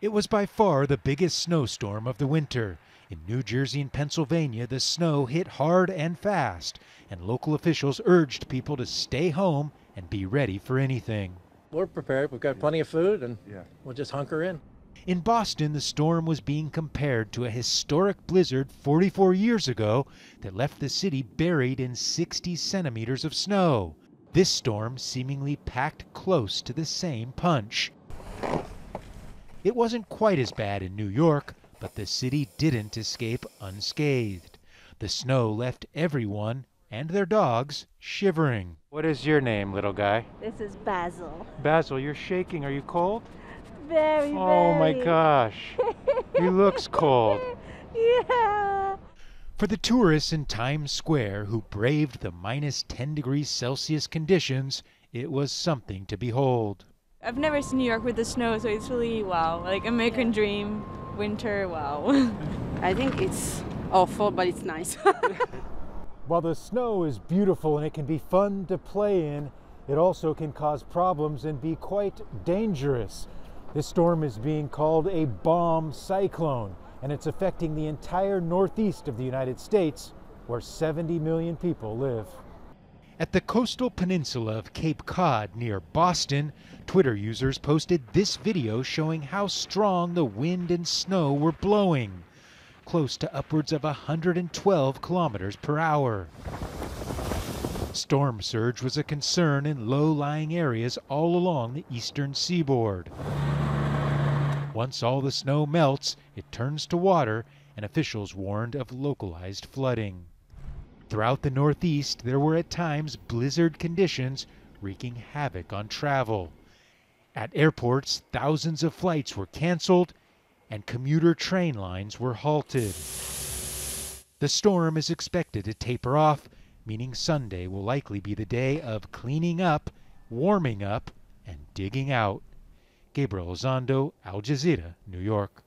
It was by far the biggest snowstorm of the winter. In New Jersey and Pennsylvania, the snow hit hard and fast, and local officials urged people to stay home and be ready for anything. We're prepared. We've got plenty of food, and Yeah. we'll just hunker in. In Boston, the storm was being compared to a historic blizzard 44 years ago that left the city buried in 60 centimeters of snow. This storm seemingly packed close to the same punch. It wasn't quite as bad in New York, but the city didn't escape unscathed. The snow left everyone and their dogs shivering. What is your name, little guy? This is Basil. Basil, you're shaking. Are you cold? Very, Oh my gosh. He looks cold. yeah. For the tourists in Times Square who braved the minus 10 degrees Celsius conditions, it was something to behold. I've never seen New York with the snow, so it's really wow. Like American dream, winter, wow. I think it's awful, but it's nice. While the snow is beautiful and it can be fun to play in, it also can cause problems and be quite dangerous. This storm is being called a bomb cyclone, and it's affecting the entire northeast of the United States, where 70 million people live. At the coastal peninsula of Cape Cod near Boston, Twitter users posted this video showing how strong the wind and snow were blowing, close to upwards of 112 kilometers per hour. Storm surge was a concern in low lying areas all along the eastern seaboard. Once all the snow melts, it turns to water, and officials warned of localized flooding. Throughout the Northeast, there were at times blizzard conditions wreaking havoc on travel. At airports, thousands of flights were canceled and commuter train lines were halted. The storm is expected to taper off, meaning Sunday will likely be the day of cleaning up, warming up, and digging out. Gabriel Elizondo, Al Jazeera, New York.